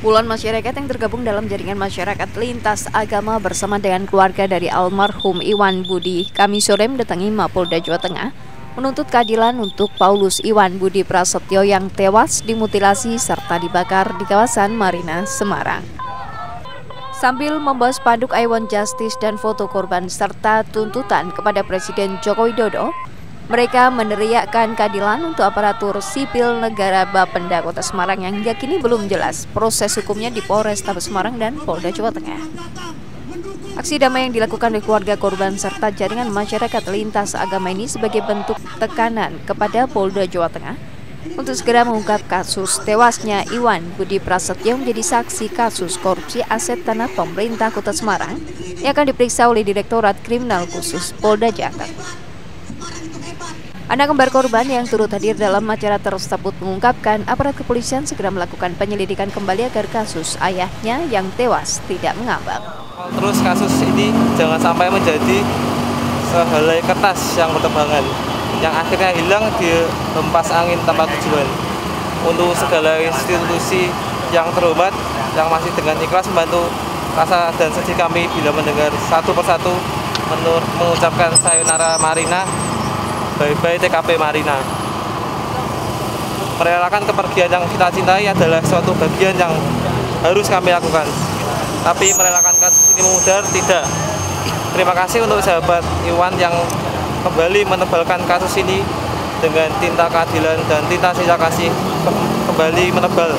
Puluhan masyarakat yang tergabung dalam jaringan masyarakat lintas agama bersama dengan keluarga dari almarhum Iwan Budi kami sore mendatangi Mapolda Jawa Tengah menuntut keadilan untuk Paulus Iwan Budi Prasetyo yang tewas dimutilasi serta dibakar di kawasan Marina, Semarang. Sambil membahas panduk Iwan Justice dan foto korban serta tuntutan kepada Presiden Joko Widodo, mereka meneriakkan keadilan untuk aparatur sipil negara Bapenda Kota Semarang yang hingga kini belum jelas proses hukumnya di Polres Tabes Semarang dan Polda Jawa Tengah. Aksi damai yang dilakukan oleh keluarga korban serta jaringan masyarakat lintas agama ini sebagai bentuk tekanan kepada Polda Jawa Tengah untuk segera mengungkap kasus tewasnya Iwan Budi Prasetyo menjadi saksi kasus korupsi aset tanah pemerintah Kota Semarang yang akan diperiksa oleh Direktorat Kriminal Khusus Polda Anak kembar korban yang turut hadir dalam acara tersebut mengungkapkan aparat kepolisian segera melakukan penyelidikan kembali agar kasus ayahnya yang tewas tidak mengambang. Terus kasus ini jangan sampai menjadi sehelai kertas yang bertebangan yang akhirnya hilang di hempas angin tanpa tujuan. Untuk segala institusi yang terhormat yang masih dengan ikhlas membantu rasa dan sedih kami bila mendengar satu persatu mengucapkan sayonara Marina bye-bye TKP Marina. Merelakan kepergian yang kita cintai adalah suatu bagian yang harus kami lakukan. Tapi merelakan kasus ini memudar, tidak. Terima kasih untuk sahabat Iwan yang kembali menebalkan kasus ini dengan tinta keadilan dan tinta sisa kasih kembali menebal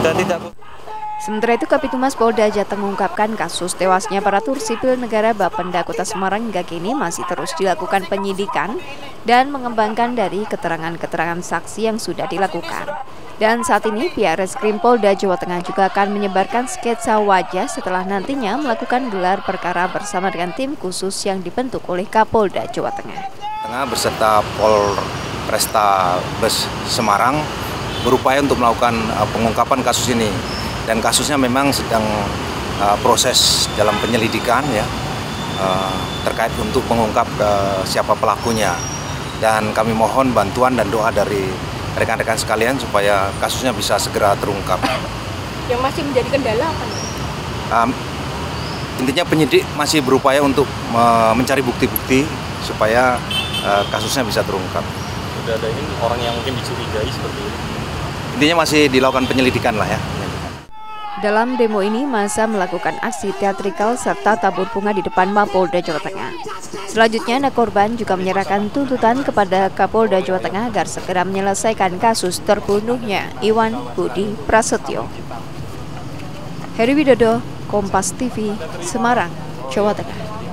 dan tidak Sementara itu Kapitumas Polda Jateng mengungkapkan kasus tewasnya aparatur sipil negara Bapenda Kota Semarang hingga kini masih terus dilakukan penyidikan dan mengembangkan dari keterangan-keterangan saksi yang sudah dilakukan. Dan saat ini pihak Reskrim Polda Jawa Tengah juga akan menyebarkan sketsa wajah setelah nantinya melakukan gelar perkara bersama dengan tim khusus yang dibentuk oleh Kapolda Jawa Tengah. Tengah beserta Pol Presta Bes Semarang berupaya untuk melakukan uh, pengungkapan kasus ini dan kasusnya memang sedang uh, proses dalam penyelidikan ya uh, terkait untuk mengungkap uh, siapa pelakunya dan kami mohon bantuan dan doa dari rekan-rekan sekalian supaya kasusnya bisa segera terungkap. Yang masih menjadi kendala apa? Um, intinya penyidik masih berupaya untuk uh, mencari bukti-bukti supaya uh, kasusnya bisa terungkap. Sudah ada ini orang yang mungkin dicurigai seperti ini? Intinya masih dilakukan penyelidikan lah ya. Dalam demo ini, masa melakukan aksi teatrikal serta tabur bunga di depan Mapolda Jawa Tengah. Selanjutnya, anak korban juga menyerahkan tuntutan kepada Kapolda Jawa Tengah agar segera menyelesaikan kasus terbunuhnya Iwan Budi Prasetyo. Heri Widodo, Kompas TV, Semarang, Jawa Tengah.